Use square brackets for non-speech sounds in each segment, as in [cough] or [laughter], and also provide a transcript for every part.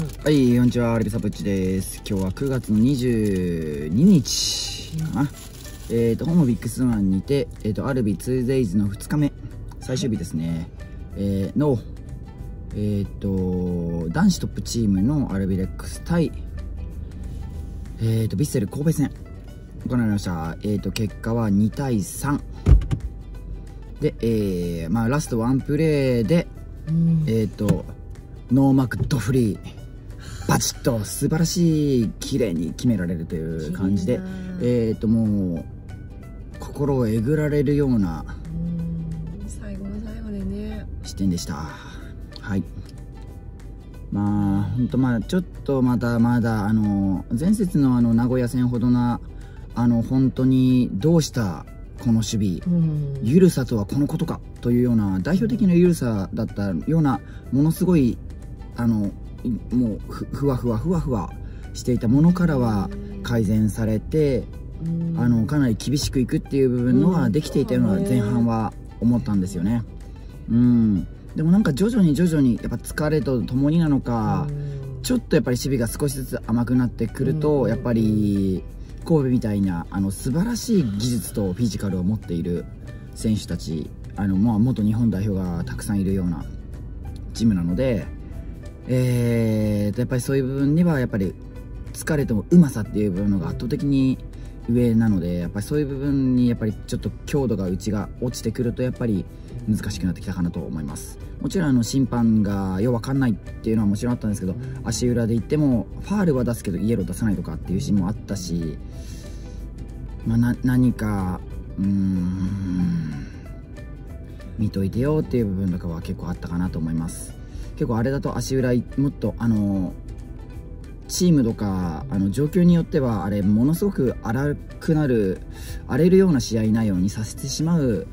はい、こんにちは、レビサプッチです。今日は9月の22日かな。うん、えっ、ー、と、ホームビッグスワンにて、えっ、ー、と、アルビ 2days の2日目、最終日ですね。えー、の、えっ、と、男子トップチームのアルビレックス対、えっ、と、ヴィッセル神戸戦、行われました。えっ、と、結果は2対3。で、えー、まあ、ラストワンプレーで、うん、えっ、と、ノーマクドフリー。バチッと素晴らしい綺麗に決められるという感じでえっ、ー、ともう心をえぐられるような最後の最後でね。視点でした。はい。まあ本当まあちょっとまだまだあの前節のあの名古屋戦ほどなあの本当にどうしたこの守備、ゆるさとはこのことかというような代表的なゆるさだったようなものすごいあのもうふわふわふわふわしていたものからは改善されてあのかなり厳しくいくっていう部分のはできていたような前半は思ったんですよね。うんでもなんか徐々に徐々にやっぱ疲れとともになのかちょっとやっぱり守備が少しずつ甘くなってくるとやっぱり神戸みたいなあの素晴らしい技術とフィジカルを持っている選手たちあの、まあ、元日本代表がたくさんいるようなチームなので。えーと、やっぱりそういう部分にはやっぱり疲れてもうまさっていう部分が圧倒的に上なのでやっぱりそういう部分にやっぱりちょっと強度が内が落ちてくるとやっぱり難しくなってきたかなと思います。もちろんあの審判がようわかんないっていうのはもちろんあったんですけど足裏で言ってもファールは出すけどイエロー出さないとかっていうシーンもあったし、まあ、何かうーん見といてよっていう部分とかは結構あったかなと思います。結構あれだと足裏もっとあのチームとかあの状況によってはあれものすごく荒くなる荒れるような試合内容にさせてしまう、うん、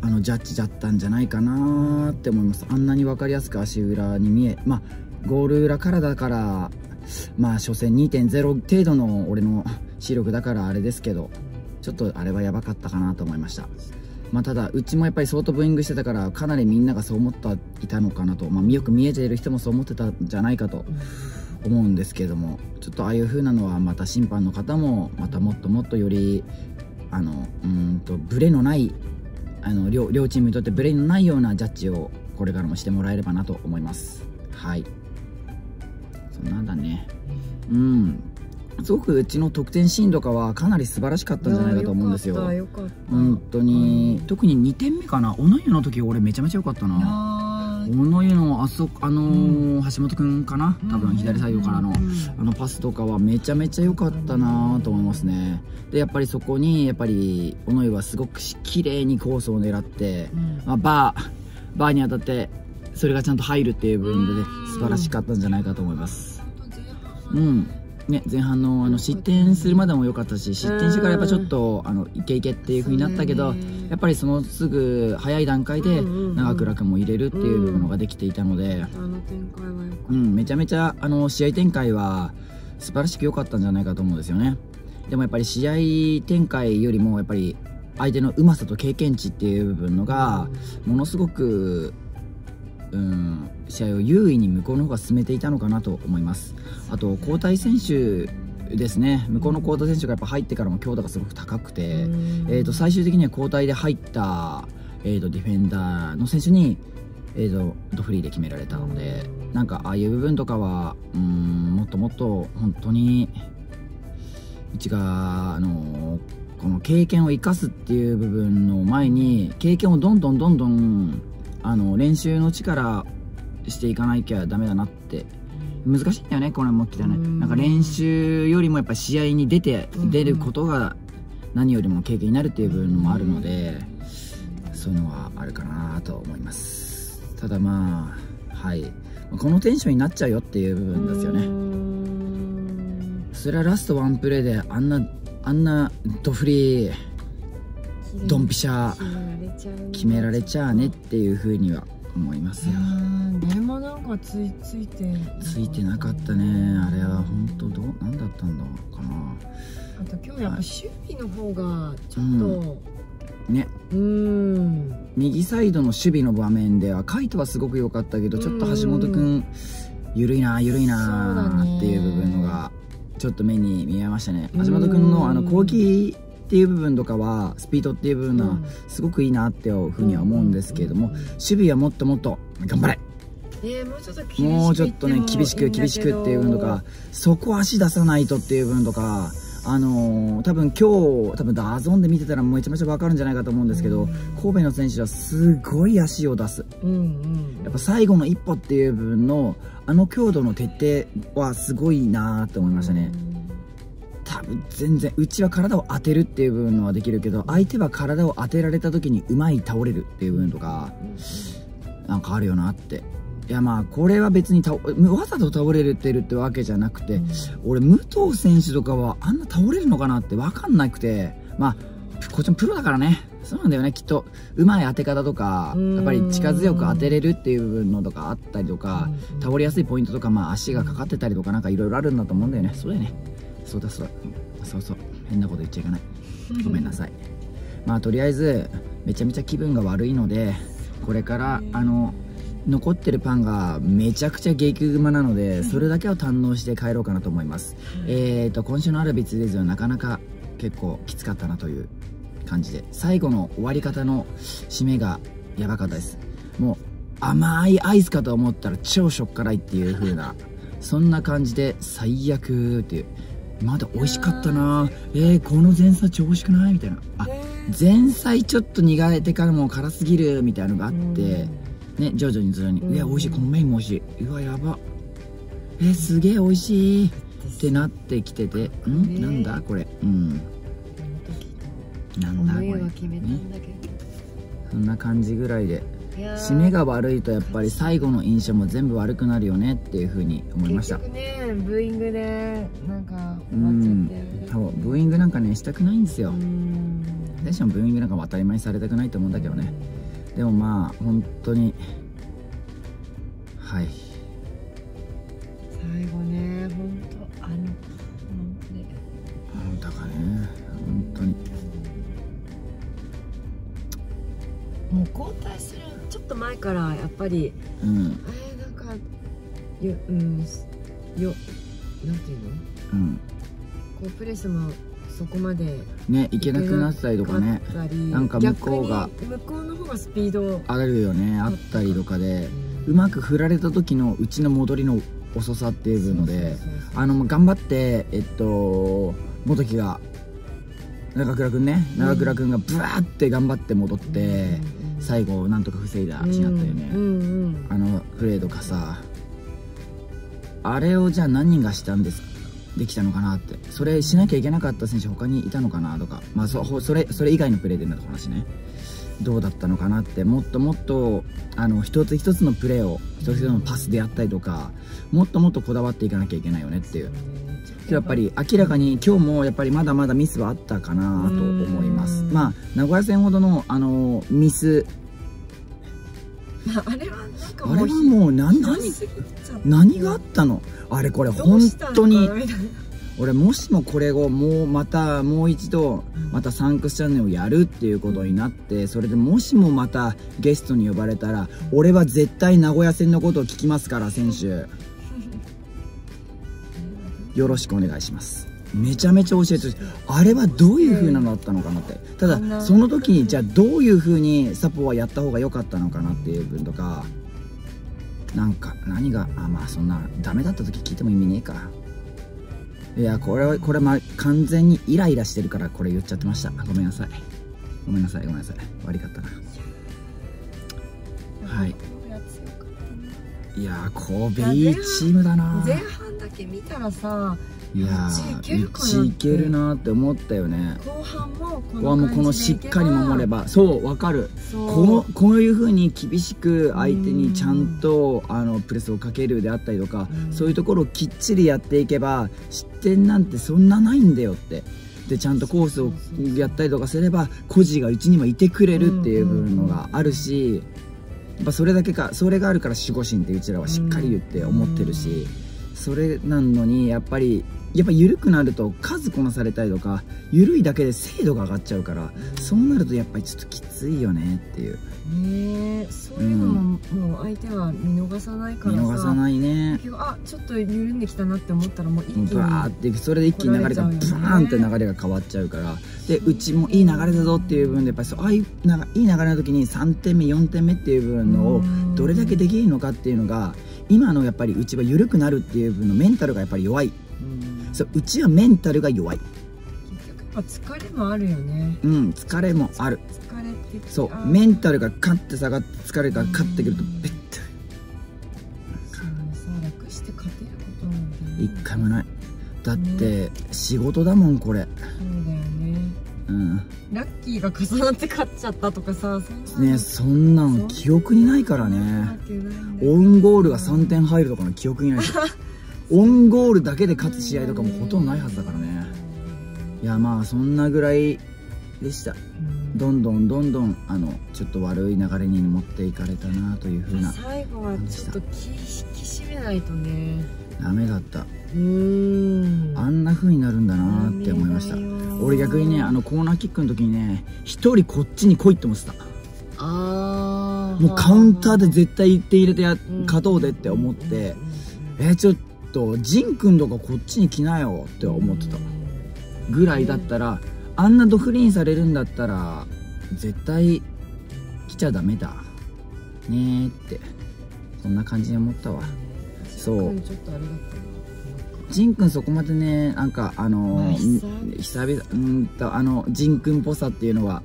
あのジャッジだったんじゃないかなって思います。あんなに分かりやすく足裏に見えまあゴール裏からだからまあ初戦2.0程度の俺の [laughs] 視力だからあれですけどちょっとあれはやばかったかなと思いましたまあ、ただうちもやっぱり相当ブーイングしてたからかなりみんながそう思っていたのかなと、まあ、よく見えている人もそう思ってたんじゃないかと思うんですけどもちょっとああいう風なのはまた審判の方もまたもっともっとよりあのうんとブレのないあの両両チームにとってブレのないようなジャッジをこれからもしてもらえればなと思います。はい。そんなんだね。うん。すごくうちの得点シーンとかはかなり素晴らしかったんじゃないかと思うんですよ。本当に、うん、特に2点目かな。小野湯の時俺めちゃめちゃ良かったな。小野湯のあそあのーうん、橋本君かな？多分左サイドからの、あのパスとかはめちゃめちゃ良かったなと思いますね。でやっぱりそこにやっぱり小野湯はすごく綺麗にコースを狙って、まあ、バーバーに当たってそれがちゃんと入るっていう部分で、ね、素晴らしかったんじゃないかと思います。うんね、前半のあの失点するまでも良かったし失点してからやっぱちょっとあのいけいけっていう風になったけどやっぱりそのすぐ早い段階で長倉君も入れるっていうのができていたので、うん、めちゃめちゃあの試合展開は素晴らしく良かったんじゃないかと思うんですよね。でもやっぱり試合展開よりもやっぱり相手のうまさと経験値っていう部分のがものすごくうん試合を優位に向こうの方が進めていたのかなと思います。あと交代選手ですね。向こうの交代選手がやっぱ入ってからも強度がすごく高くて、えー、と最終的には交代で入った、えー、とディフェンダーの選手に、えー、とフリーで決められたのでなんかああいう部分とかはうんもっともっと本当にうちがあのこの経験を生かすっていう部分の前に経験をどんどんどんどんあの練習の力していかなきゃダメだなって。難しいんだよねこれも来たね。なんか練習よりもやっぱ試合に出て出ることが何よりも経験になるっていう部分もあるのでそういうのはあるかなと思います。ただまあはい。このテンションになっちゃうよっていう部分ですよね。それはラストワンプレーであんなあんなドフリードンピシャ決められちゃうねっていうふうには思いますよ。でもなんかついついてついてなかったね。あれは本当どうなんだったんだかな。あと今日やっぱ守備の方がちょっと、うん、ね。うん。右サイドの守備の場面ではカイトはすごく良かったけどちょっと橋本君緩いな緩いなっていう部分のがちょっと目に見えましたね。橋本君のあの攻撃っていう部分とかはスピードっていう部分はすごくいいなっていうふうには思うんですけれども守備はもっともっと頑張れ。えー、もうちょっと厳しくもうちょっとね厳しく厳しくっていう部分とかそこ足出さないとっていう部分とかあのー、多分今日多分 DAZN で見てたらめちゃめちゃ分かるんじゃないかと思うんですけど、うん、神戸の選手はすごい足を出す、うんうん、やっぱ最後の一歩っていう部分のあの強度の徹底はすごいなって思いましたね、多分全然うちは体を当てるっていう部分のはできるけど相手は体を当てられた時にうまい倒れるっていう部分とかなんかあるよなって。いやまあこれは別にわざと倒れてるってわけじゃなくて、うん、俺武藤選手とかはあんな倒れるのかなって分かんなくてまあこっちもプロだからね。そうなんだよね。きっとうまい当て方とかやっぱり力強く当てれるっていう部分のとかあったりとか倒れやすいポイントとかまあ足がかかってたりとかなんかいろいろあるんだと思うんだよね。そうだよねそうだそうだ。そうそう変なこと言っちゃいけない。ごめんなさい。まあとりあえずめちゃめちゃ気分が悪いのでこれからあの残ってるパンがめちゃくちゃ激うまなのでそれだけを堪能して帰ろうかなと思います、えーと今週のアルビツデイズはなかなか結構きつかったなという感じで最後の終わり方の締めがやばかったです。もう甘いアイスかと思ったら超しょっ辛いっていう風なそんな感じで最悪っていう。まだ美味しかったな。えー、この前菜超美味しくない？みたいな。あ前菜ちょっと苦手からも辛すぎるみたいなのがあってね徐々に徐々に、うん、いや美味しい。この麺も美味しい。うわやば。えー、すげえ美味しい。ってなってきてて。ん？なんだ？これ。うん。なんだこれ、ね、そんな感じぐらいで締めが悪いとやっぱり最後の印象も全部悪くなるよねっていうふうに思いました。結局ねブーイングでなんか終わっちゃって。そうブーイングなんかねしたくないんですよ。私もブーイングなんかも当たり前にされたくないと思うんだけどね。でもまあ本当にはいからやっぱり、うん、えー、なんかようんよなんていうの、うん、こうプレスもそこまでねいけなくなったりとかね。なんか向こうが向こうの方がスピード上がるよねあったりとかで、うまく振られた時のうちの戻りの遅さっていうのであの頑張ってえっと元木が長倉君ね。長倉君がブワーって頑張って戻って、最後なんとか防いだシーンあったよね、あのフレードかさあれをじゃあ何人がしたんですできたのかなって。それしなきゃいけなかった選手他にいたのかなとか。まあそそれそれ以外のプレーでの話ね。どうだったのかなって。もっともっとあの一つ一つのプレーを一つ一つのパスであったりとかもっともっとこだわっていかなきゃいけないよねっていうやっぱり明らかに今日もやっぱりまだまだミスはあったかなと思います。まあ名古屋戦ほどのあのミス。あれはなんかもうあれはもう何何何があったの？あれこれ本当に。俺もしもこれをもうまたもう一度またサンクスチャンネルをやるっていうことになってそれでもしもまたゲストに呼ばれたら俺は絶対名古屋戦のことを聞きますから選手よろしくお願いします。めちゃめちゃ教えてあれはどういう風なのだったのかなって。ただその時にじゃあどういう風にサポはやった方が良かったのかなっていう分とかなんか何があまあそんなダメだった時聞いても意味ねえか。いやこれはこれま完全にイライラしてるからこれ言っちゃってました。ごめんなさい。ごめんなさいごめんなさい。悪かったな。はいいや神戸いいチームだな。前半だけ見たらさいやうちいけるなって思ったよね。後半もこのこのしっかり守れば。そうわかる。このこういうふうに厳しく相手にちゃんとあのプレスをかけるであったりとかそういうところをきっちりやっていけば失点なんてそんなないんだよって。でちゃんとコースをやったりとかすれば孤児がうちにもいてくれるっていう部分のがあるしやっぱそれだけかそれがあるから守護神ってうちらはしっかり言って思ってるしそれなのにやっぱりやっぱ緩くなると数こなされたりとか緩いだけで精度が上がっちゃうから、うん、そうなるとやっぱりちょっときついよねっていう。ねそういうのも、うん、もう相手は見逃さないから見逃さないね。あちょっと緩んできたなって思ったらもう一気にバーってそれで一気に流れがブーンって流れが変わっちゃうから。でうちもいい流れだぞっていう部分でやっぱりそうああいういい流れの時に3点目4点目っていう部分のをどれだけできるのかっていうのが今のやっぱりうちは緩くなるっていう部分のメンタルがやっぱり弱いそううちはメンタルが弱い。結局疲れもあるよね。うん疲れもある。疲れてそうメンタルがカッて下がって疲れがカッてくるとベッてそうさ楽して勝てることなんて一回もない。だって仕事だもんこれ。そうだよね。うん。ラッキーが重なって勝っちゃったとかさそんねそんなん記憶にないからね。オウンゴールが3点入るとかの記憶にない [laughs] オンゴールだけで勝つ試合とかもほとんどないはずだからね。いやまあそんなぐらいでした。どんどんどんどんあのちょっと悪い流れに持っていかれたなというふうな最後はちょっと気引き締めないとね。ダメだった。うん。あんなふうになるんだなって思いました。俺逆にねあのコーナーキックの時にね一人こっちに来いって思ってた。あもうカウンターで絶対行って入れてや勝とうでって思って。えー、ちょっとジン君とかこっちに来なよって思ってた。ぐらいだったらあんなドフリンされるんだったら絶対来ちゃダメだ。ねーって。そんな感じに思ったわ。そう。ジンくんそこまでねなんかあのー、久々。うんとあのジンくんっぽさっていうのは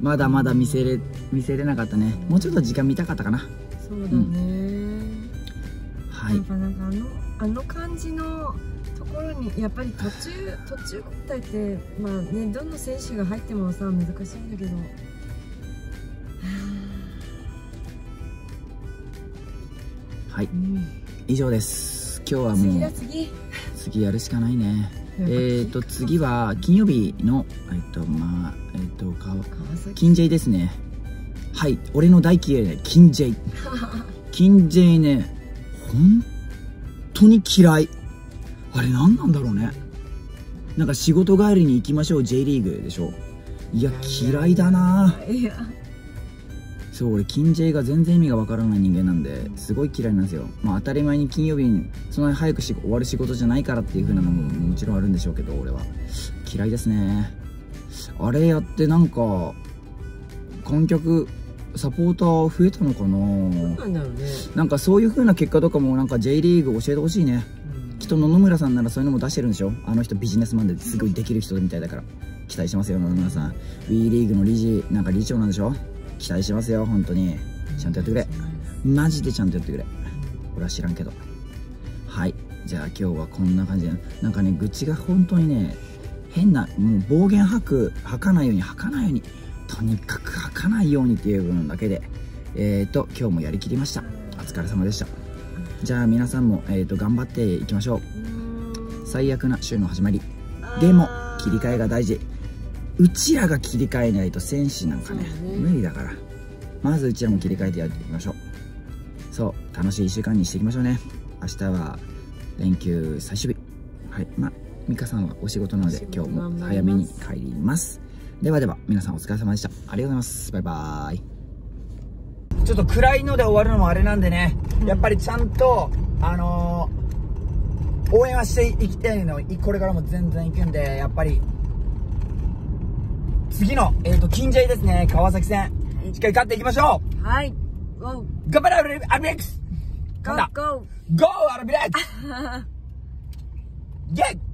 まだまだ見せれ見せれなかったね。もうちょっと時間見たかったかな。そうだね、うん、はい。なんかなんかあの感じのところにやっぱり途中途中交代ってまあねどの選手が入ってもさ難しいんだけど。はい、うん、以上です。今日はもう次次。やるしかないね。えっ、ー、と次は金曜日のえっ、ー、とまあえっ、ー、と金 J ですね。はい。俺の大嫌い [laughs] ね金 J 金 J ね本当に嫌い。あれ何なんだろうね。なんか仕事帰りに行きましょう J リーグでしょ。いや嫌いだな。いや。そう俺金 J が全然意味がわからない人間なんですごい嫌いなんですよ。まあ当たり前に金曜日にそんなに早くし終わる仕事じゃないからっていう風なのももちろんあるんでしょうけど俺は。嫌いですね。あれやってなんか観客サポーター増えたのかな？なんだろうね。なんかそういう風な結果とかもなんか J リーグ教えてほしいね、うん、きっと野々村さんならそういうのも出してるんでしょ？あの人ビジネスマンですごいできる人みたいだから。期待しますよ野々村さん。WE リーグの理事なんか理事長なんでしょ？期待しますよ本当に。ちゃんとやってくれ。マジでちゃんとやってくれ。俺は知らんけど。はい。じゃあ今日はこんな感じで。なんかね愚痴が本当にね変なもう暴言吐く吐かないように吐かないようにとにかく吐かないようにっていう部分だけで、えっ、ー、と、今日もやりきりました。お疲れ様でした。じゃあ皆さんも、えっ、ー、と、頑張っていきましょう。最悪な週の始まり。でも、切り替えが大事。うちらが切り替えないと選手なんかね、ね無理だから。まずうちらも切り替えてやっていきましょう。そう、楽しい1週間にしていきましょうね。明日は連休最終日。はい。まあ、美香さんはお仕事なので今日も早めに帰ります。ではでは、皆さんお疲れ様でした。ありがとうございます。バイバーイ。ちょっと暗いので終わるのもあれなんでね、やっぱりちゃんと、あのー、応援はしていきたいの、これからも全然行くんで、やっぱり、次の、えっ、ー、と、金 J ですね、川崎戦、しっかり勝っていきましょう。はい。頑張れ、アルビレックス。 Go go。Go アルビレックス。[laughs] ゲッ